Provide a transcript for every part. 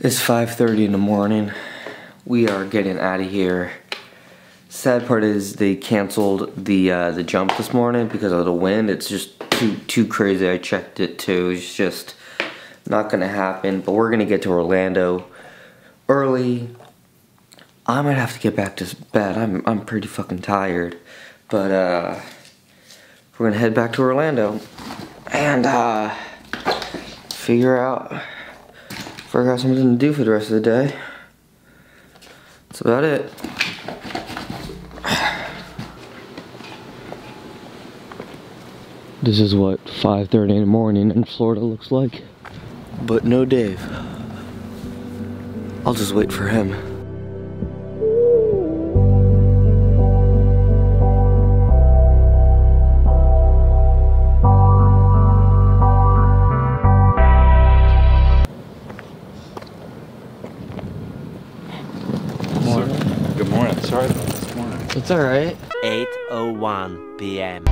It's 5.30 in the morning. We are getting out of here. Sad part is they canceled the uh, the jump this morning because of the wind. It's just too too crazy. I checked it too. It's just not gonna happen. But we're gonna get to Orlando early. I might have to get back to bed. I'm I'm pretty fucking tired. But uh, we're gonna head back to Orlando and uh, figure out figure out something to do for the rest of the day. That's about it. This is what 5:30 in the morning in Florida looks like. But no Dave. I'll just wait for him. It's alright. 8:01 p.m.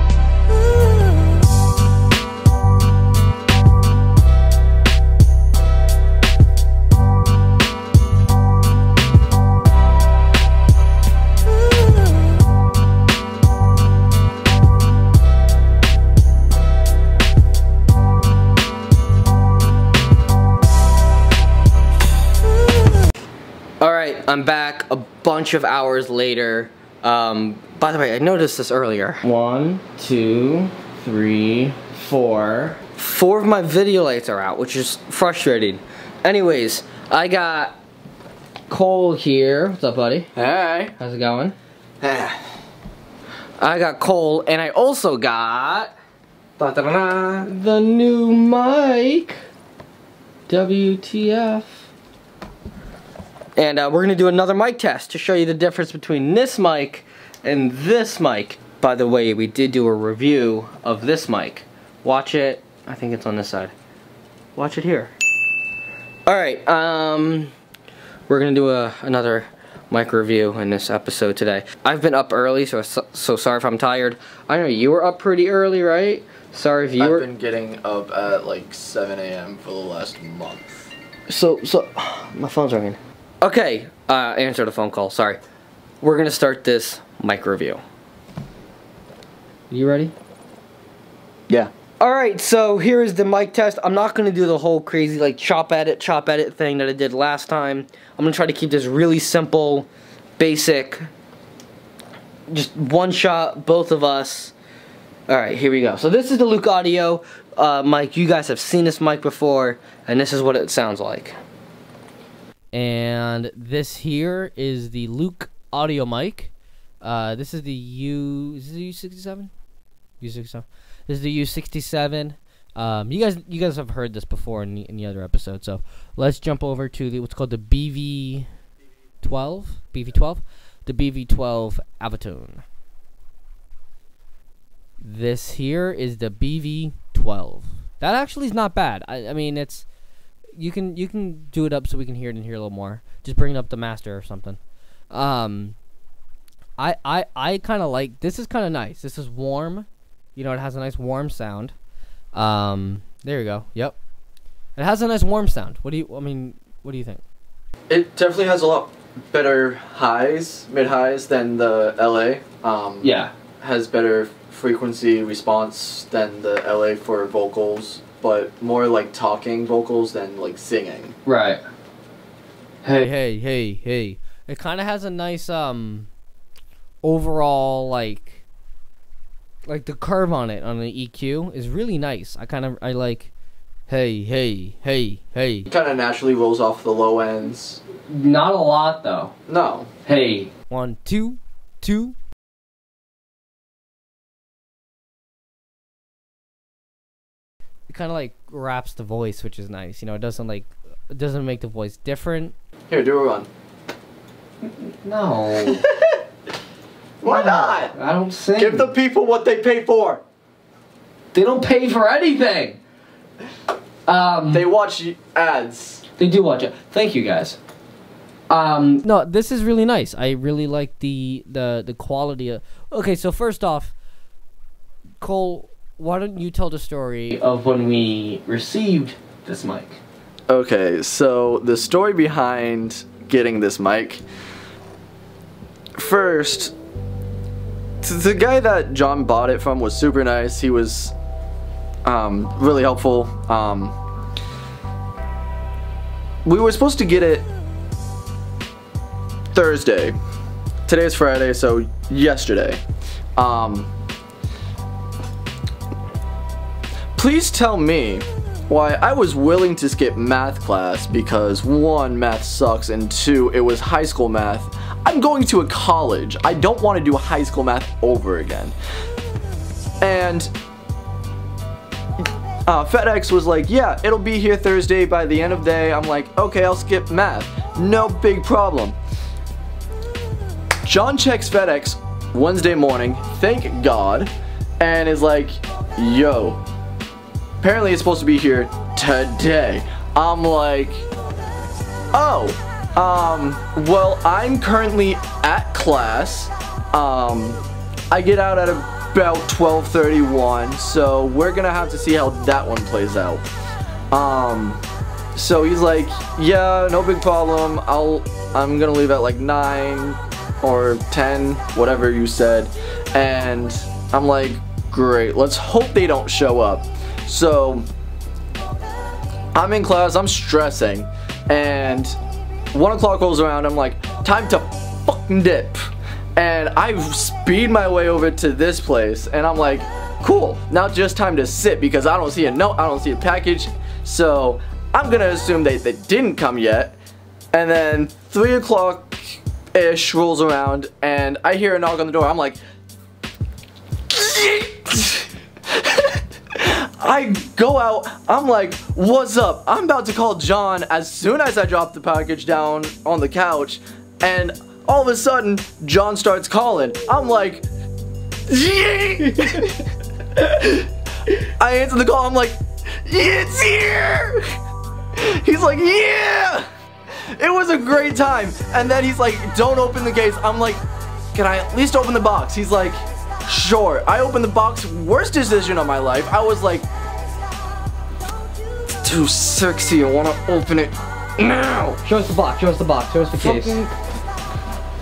Alright, I'm back a bunch of hours later. Um, by the way, I noticed this earlier. One, two, three, four. Four of my video lights are out, which is frustrating. Anyways, I got Cole here. What's up, buddy? Hey. How's it going? I got Cole, and I also got da-da-da-da, the new mic. WTF. And uh, we're gonna do another mic test to show you the difference between this mic and this mic. By the way, we did do a review of this mic. Watch it. I think it's on this side. Watch it here. All right. Um, we're gonna do a, another mic review in this episode today. I've been up early, so so sorry if I'm tired. I know you were up pretty early, right? Sorry if you I've were. been getting up at like 7 a.m. for the last month. So, so, my phone's ringing. Okay, uh, answer the phone call, sorry. We're gonna start this mic review. You ready? Yeah. Alright, so here is the mic test. I'm not gonna do the whole crazy like chop edit, chop edit thing that I did last time. I'm gonna try to keep this really simple, basic, just one shot, both of us. Alright, here we go. So this is the Luke Audio uh, mic. You guys have seen this mic before, and this is what it sounds like. And this here is the Luke audio mic. Uh, this is the U. Is the U67? U67. This is the U67. Um, you guys, you guys have heard this before in the, in the other episode. So let's jump over to the what's called the BV12. BV12. The BV12 Avantone. This here is the BV12. That actually is not bad. I, I mean, it's you can you can do it up so we can hear it and hear a little more. Just bring it up the master or something. Um, I I I kind of like this. Is kind of nice. This is warm. You know, it has a nice warm sound. Um, there you go. Yep, it has a nice warm sound. What do you? I mean, what do you think? It definitely has a lot better highs, mid highs than the LA. Um, Yeah. Has better frequency response than the LA for vocals, but more like talking vocals than like singing. Right. Hey, hey, hey, hey. It kind of has a nice um overall like like the curve on it on the EQ is really nice. I kind of I like hey, hey, hey, hey. It kind of naturally rolls off the low ends. Not a lot though. No. Hey. One, two, two. It kind of like wraps the voice, which is nice. You know, it doesn't like it doesn't make the voice different. Here, do a run. No. Why not? I don't sing. Give the people what they pay for. They don't pay for anything. Um, They watch ads. They do watch it. Thank you guys. Um, no, this is really nice. I really like the the the quality of. Okay, so first off, Cole, why don't you tell the story of when we received this mic? Okay, so the story behind getting this mic. First, the guy that John bought it from was super nice. He was um, really helpful. Um, we were supposed to get it Thursday. Today is Friday, so yesterday. Um, please tell me why I was willing to skip math class because one, math sucks, and two, it was high school math. I'm going to a college. I don't want to do high school math over again. And uh, FedEx was like, yeah, it'll be here Thursday by the end of the day. I'm like, okay, I'll skip math. No big problem. John checks FedEx Wednesday morning, thank God, and is like, yo, apparently it's supposed to be here today. I'm like, oh, um, well, I'm currently at class. Um, I get out at about 12:31, so we're gonna have to see how that one plays out. Um, so he's like, yeah, no big problem. I'll, I'm gonna leave at like nine or 10, whatever you said, and I'm like, great. Let's hope they don't show up. So I'm in class, I'm stressing, and one o'clock rolls around, I'm like, time to fucking dip. And I speed my way over to this place, and I'm like, cool, now just time to sit because I don't see a note, I don't see a package, so I'm gonna assume they, they didn't come yet. And then three o'clock ish rolls around, and I hear a knock on the door. I'm like, I go out, I'm like, what's up? I'm about to call John as soon as I drop the package down on the couch, and all of a sudden, John starts calling. I'm like, I answer the call, I'm like, it's here! He's like, yeah! It was a great time. And then he's like, don't open the case. I'm like, can I at least open the box? He's like, sure. I opened the box. Worst decision of my life. I was like, too sexy. I want to open it now. Show us the box. Show us the box. Show us the case.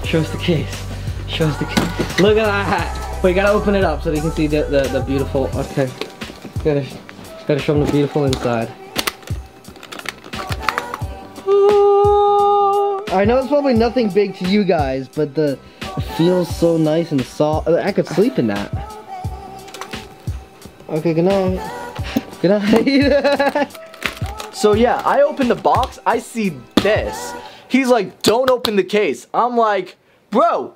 Show us the case. Show us the case. Look at that. Wait, you gotta open it up so they can see the, the, the beautiful. Okay. Gotta, gotta show them the beautiful inside. I know it's probably nothing big to you guys, but the feels so nice and soft. Oh, I could sleep in that. Okay, good night. Good night. So yeah, I open the box. I see this. He's like, don't open the case. I'm like, bro,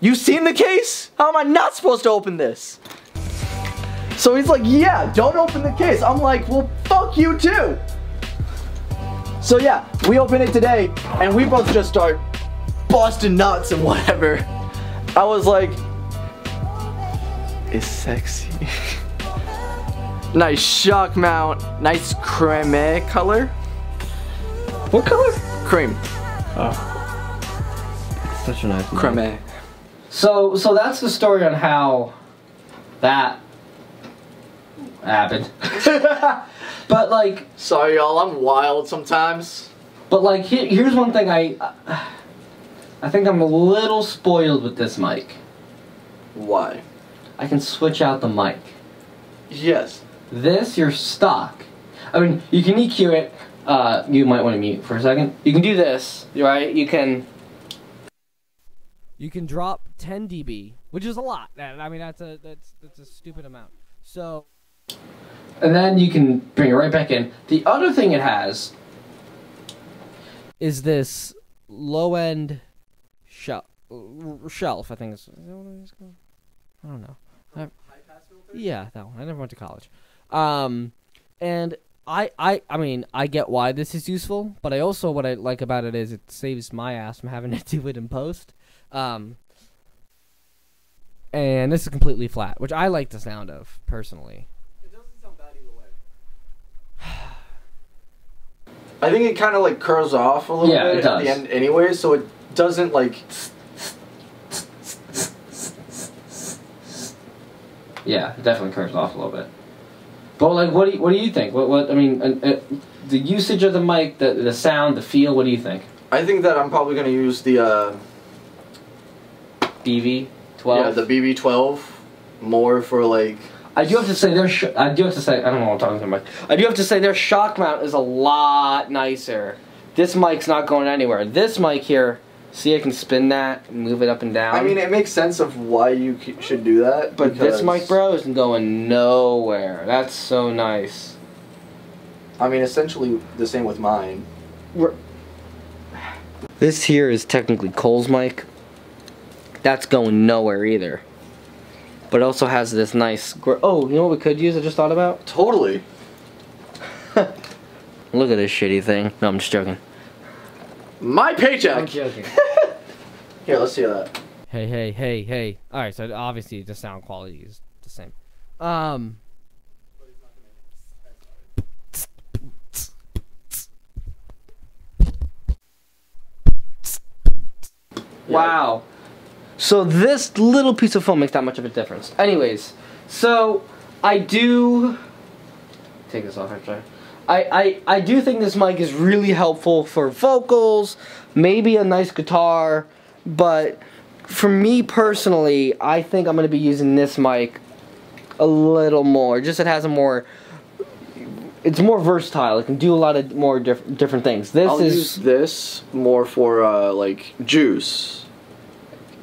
you seen the case? How am I not supposed to open this? So he's like, yeah, don't open the case. I'm like, well, fuck you too. So yeah, we open it today, and we both just start busting nuts and whatever. I was like, it's sexy. nice shock mount, nice creme color. what color? Cream, oh. Such a nice. creme. So, so that's the story on how that happened. but like, Sorry y'all, I'm wild sometimes. but like, here, here's one thing I, uh, I think I'm a little spoiled with this mic. Why? I can switch out the mic. Yes. This, you're stuck. I mean, you can EQ it. Uh, you might want to mute for a second. You can do this, right? You can. You can drop 10 dB, which is a lot. I mean, that's a that's that's a stupid amount. So. And then you can bring it right back in. The other thing it has is this low end shelf. Shelf, I think it's. Is that what it is called? I don't know. I- yeah, that one. I never went to college. Um, and I, I, I mean, I get why this is useful, but I also what I like about it is it saves my ass from having to do it in post. Um, and this is completely flat, which I like the sound of personally. It doesn't sound bad either way. I think it kind of like curls off a little Yeah, bit at the end anyway, so it doesn't like. Yeah, it definitely curves off a little bit. But like, what do you, what do you think? What what I mean, uh, uh, the usage of the mic, the the sound, the feel. What do you think? I think that I'm probably gonna use the uh, BV twelve. yeah the BV12 more for like I do have to say their. Sh- I do have to say I don't know what I'm talking about. I do have to say their shock mount is a lot nicer. This mic's not going anywhere. This mic here, see, I can spin that and move it up and down. I mean it makes sense of why you should do that. but this mic, bro, isn't going nowhere. That's so nice. I mean essentially the same with mine. This here is technically Cole's mic. That's going nowhere either. But it also has this nice. Oh, you know what we could use? I just thought about. Totally. Look at this shitty thing. No, I'm just joking. My paycheck. joking. Here, let's see that. Hey, hey, hey, hey. All right, so obviously the sound quality is the same. Um. Wow. So this little piece of foam makes that much of a difference. Anyways, so I do take this off actually. I, I, I do think this mic is really helpful for vocals, maybe a nice guitar, but for me personally, I think I'm gonna be using this mic a little more. Just it has a more it's more versatile. It can do a lot of more diff- different things. This I'll is use this more for uh, like juice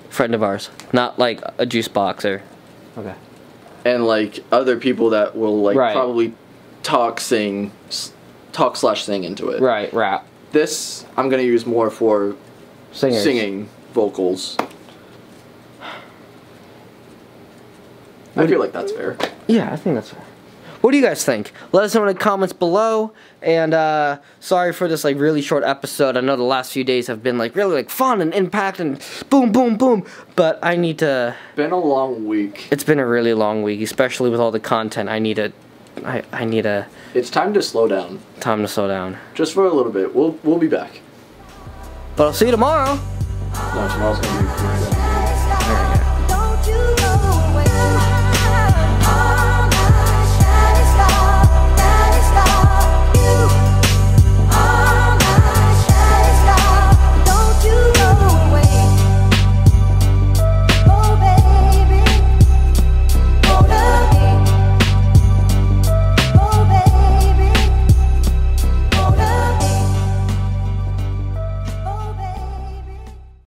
friend of ours, not like a juice boxer. Okay. and like other people that will like Right. probably talk sing talk slash sing into it. Right, rap, This I'm gonna use more for singers. singing vocals. I feel like that's fair. Yeah, I think that's fair. What do you guys think? Let us know in the comments below. And uh, sorry for this like really short episode. I know the last few days have been like really like fun and impact and boom, boom, boom. But I need to. Been a long week. It's been a really long week, especially with all the content. I need a. I, I need a It's time to slow down, time to slow down. just for a little bit. We'll we'll be back. But I'll see you tomorrow. No, tomorrow's gonna be.